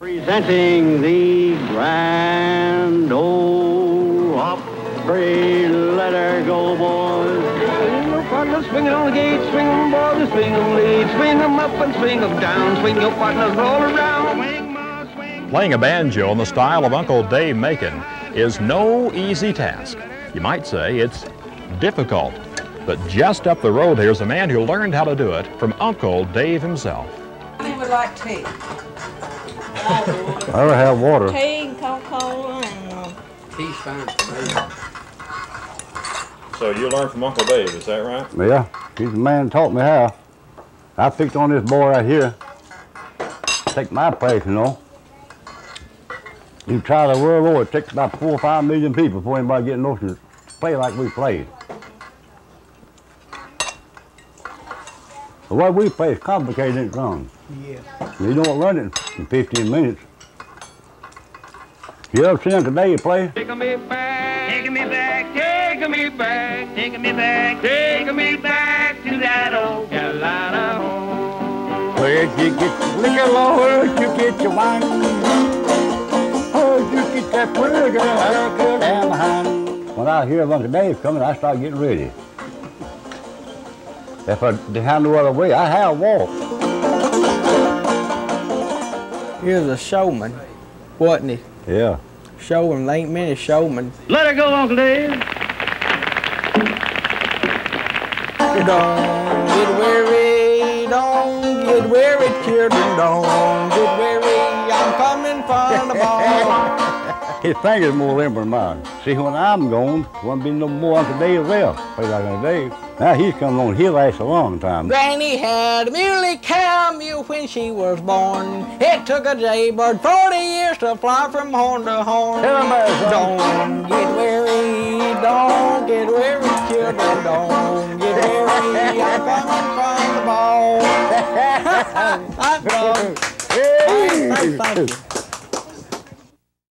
Presenting the Grand Ole Opry Let Her Go Boys. Swing your partner, swing it on the gate, swing 'em boys, swing 'em lead, swing 'em up and swing 'em down, swing your partners roll around. Swing, ma, swing. Playing a banjo in the style of Uncle Dave Macon is no easy task. You might say it's difficult. But just up the road here's a man who learned how to do it from Uncle Dave himself. He would like tea. I don't have water. Tea and Coca-Cola and uh, Tea's fine. So you learned from Uncle Dave, is that right? Yeah, he's the man that taught me how. I picked on this boy right here. Take my place, you know. You try the world over, it takes about four or five million people before anybody get notion to play like we played. The way we play is complicated and wrong. Yeah. You don't learn it in 15 minutes. You ever seen Uncle Dave play? Taking me back, taking me back, taking me back, taking me back, taking me back to that old Carolina home. Where'd you get your liquor, Lord? You get your wine. Where'd you get that pretty girl girl down behind? When I hear Uncle Dave coming, I start getting ready. If I didn't have no other way, I have walked. He was a showman, wasn't he? Yeah. Showman, there ain't many showmen. Let her go, Uncle Dave. Don't get weary, don't get weary, children, don't get weary. I'm coming for the ball. His fingers more limber than mine. See, when I'm gone, won't be no more Uncle Dave left. Play like Uncle Dave. Now he's coming on, he'll last a long time. Granny had a muley cow mew when she was born. It took a jaybird 40 years to fly from horn to horn. Tell him about it. Don't get weary, don't get weary, children, don't get weary. I'm coming from the ball. I'm gone. Hey! Thank, thank you.